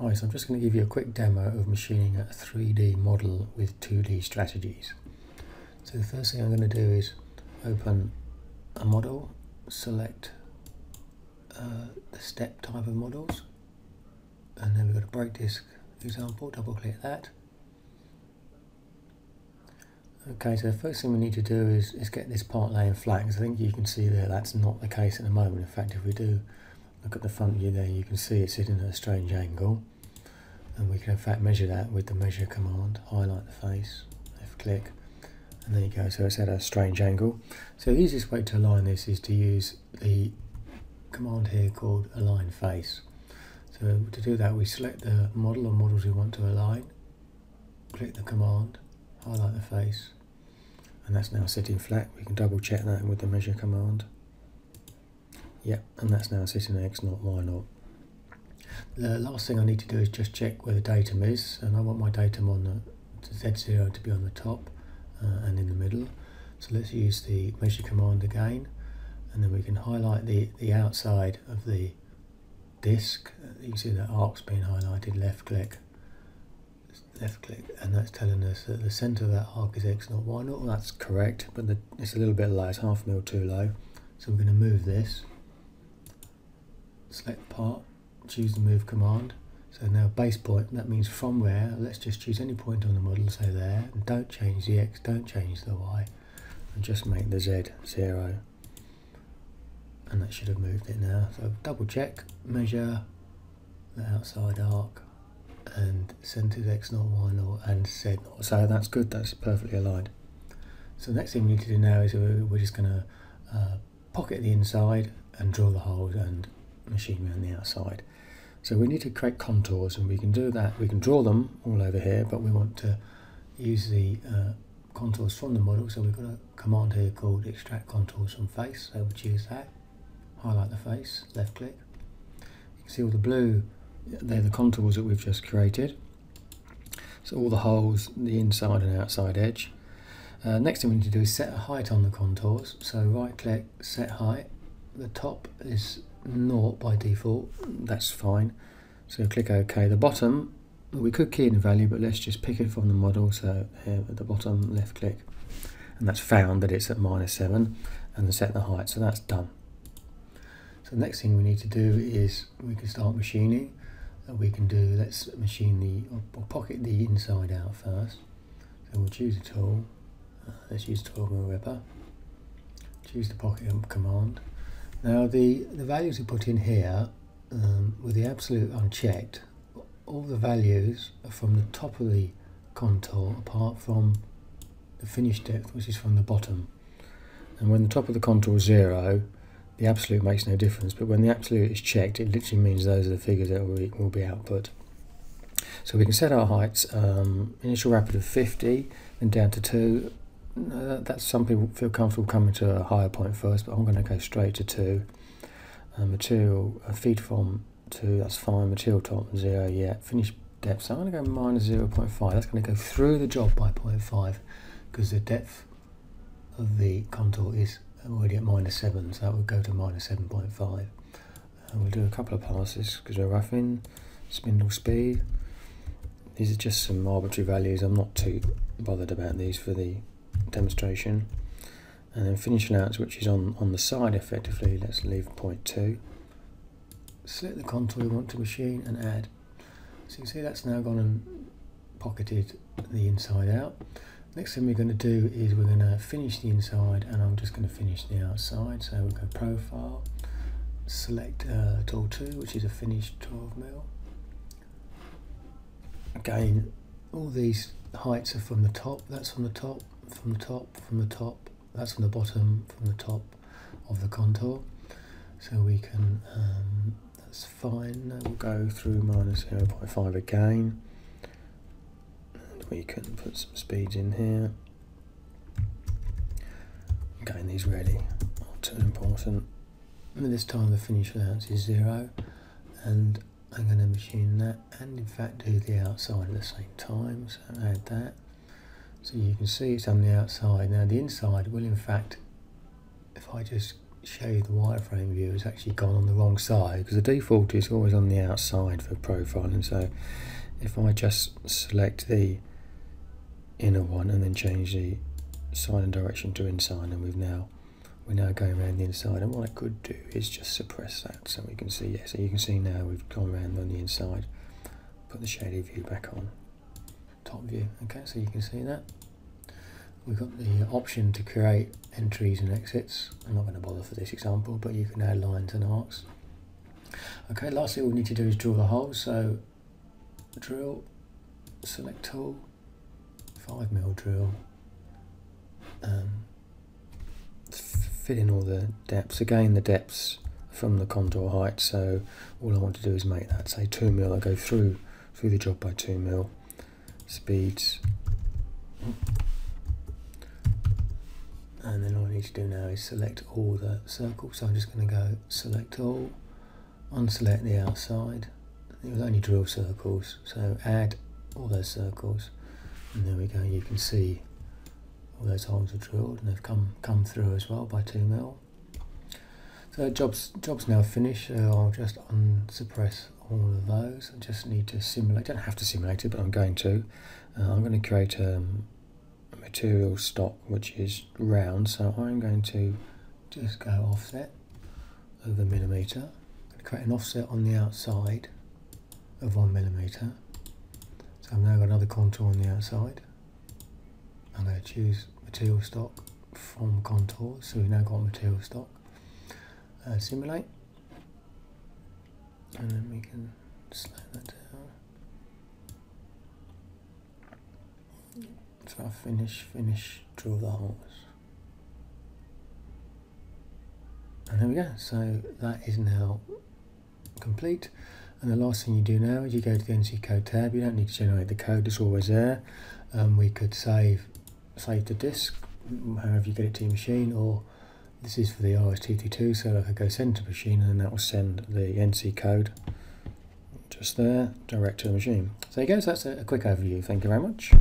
Hi, so I'm just going to give you a quick demo of machining a 3D model with 2D strategies. So the first thing I'm going to do is open a model, select uh, the step type of models, and then we've got a brake disc example, double click that. Okay, so the first thing we need to do is, is get this part laying flat, because I think you can see there that's not the case at the moment. In fact, if we do look at the front view there, you can see it's sitting at a strange angle. And we can in fact measure that with the measure command, highlight the face, left click, and there you go, so it's at a strange angle. So the easiest way to align this is to use the command here called align face. So to do that we select the model or models we want to align, click the command, highlight the face, and that's now sitting flat. We can double check that with the measure command. Yep, and that's now sitting at X naught, Y naught. The last thing I need to do is just check where the datum is, and I want my datum on the Z0 to be on the top uh, and in the middle. So let's use the measure command again, and then we can highlight the, the outside of the disk. You see that arc's being highlighted, left click, left click, and that's telling us that the centre of that arc is X naught, Y naught. That's correct, but the, it's a little bit low, it's half mil too low. So we're going to move this select part, choose the move command. So now base point, that means from where, let's just choose any point on the model, say there, and don't change the X, don't change the Y, and just make the Z zero. And that should have moved it now. So double check, measure the outside arc, and centered X naught, Y naught, and Z naught. So that's good, that's perfectly aligned. So the next thing we need to do now is we're just going to uh, pocket the inside and draw the holes and machinery on the outside. So we need to create contours and we can do that. We can draw them all over here, but we want to use the uh, contours from the model. So we've got a command here called extract contours from face. So we'll choose that, highlight the face, left click. You can see all the blue, they're the contours that we've just created. So all the holes, the inside and outside edge. Uh, next thing we need to do is set a height on the contours. So right click, set height. The top is naught by default, that's fine. So click OK. The bottom, we could key in a value, but let's just pick it from the model. So here at the bottom, left click, and that's found that it's at minus 7, and set the height, so that's done. So the next thing we need to do is we can start machining. We can do, let's machine the, or pocket the inside out first. So we'll choose a tool, uh, let's use 12 mm ripper. Choose the pocket command now the, the values we put in here, um, with the absolute unchecked, all the values are from the top of the contour apart from the finish depth which is from the bottom. And when the top of the contour is zero, the absolute makes no difference, but when the absolute is checked, it literally means those are the figures that will be, will be output. So we can set our heights, um, initial rapid of 50, then down to 2, that's some people feel comfortable coming to a higher point first, but I'm going to go straight to 2. Uh, material, uh, feed from 2, that's fine. Material top, 0, yeah. Finish depth, so I'm going to go minus 0 0.5. That's going to go through the job by 0.5 because the depth of the contour is already at minus 7, so that would go to minus 7.5. And we'll do a couple of passes because we're roughing, spindle speed. These are just some arbitrary values. I'm not too bothered about these for the demonstration and then finish allowance which is on on the side effectively let's leave point 2 select the contour we want to machine and add. So you can see that's now gone and pocketed the inside out. Next thing we're going to do is we're going to finish the inside and I'm just going to finish the outside. So we'll go profile select uh, tool 2 which is a finished 12 mil. Again all these heights are from the top that's from the top from the top, from the top, that's from the bottom, from the top of the contour. So we can, um, that's fine, we'll go through minus 0.5 again. And we can put some speeds in here. Again, these really are too important. And this time the finish allowance is zero, and I'm going to machine that and in fact do the outside at the same time, so add that. So you can see it's on the outside. Now the inside will in fact, if I just show you the wireframe view has actually gone on the wrong side because the default is always on the outside for profiling. So if I just select the inner one and then change the sign and direction to inside and we've now we're now going around the inside. And what I could do is just suppress that so we can see yeah so you can see now we've gone around on the inside put the shaded view back on. Top view. Okay so you can see that we've got the option to create entries and exits. I'm not going to bother for this example but you can add lines and arcs. Okay lastly all we need to do is drill the holes so drill select tool 5 mil drill um, fit in all the depths. Again the depths from the contour height. So all I want to do is make that say 2 mil. I go through through the job by 2 mil. Speeds need to do now is select all the circles. So I'm just going to go select all unselect the outside. It was only drill circles so add all those circles. And there we go you can see all those holes are drilled and they've come come through as well by 2 mil. So job's job's now finished so I'll just unsuppress all of those. I just need to simulate I don't have to simulate it but I'm going to. Uh, I'm going to create um, a material stock which is round so I'm going to just go offset over a millimeter create an offset on the outside of one millimeter. So I've now got another contour on the outside. I'm going to choose material stock from contours so we've now got material stock. Uh, simulate. And then we can slow that down so I finish finish drill the holes and there we go. So that is now complete. And the last thing you do now is you go to the NC code tab. You don't need to generate the code. It's always there. Um, we could save save the disk however you get it to your machine or this is for the RST2 so I could go send to machine and that will send the NC code just there direct to the machine. So there you go. So that's a quick overview. Thank you very much